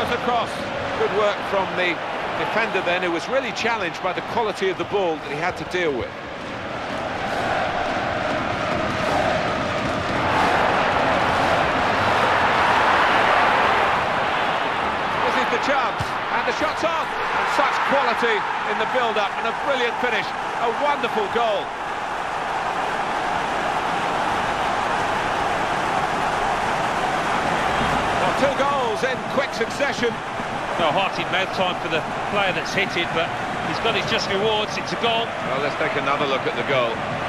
goes across. Good work from the defender then, who was really challenged by the quality of the ball that he had to deal with. This is the chance, and the shot's on, and such quality in the build-up, and a brilliant finish, a wonderful goal. Well, two goals in quick succession. No heart in mouth time for the player that's hit it, but he's got his just rewards. It's a goal. Well, let's take another look at the goal.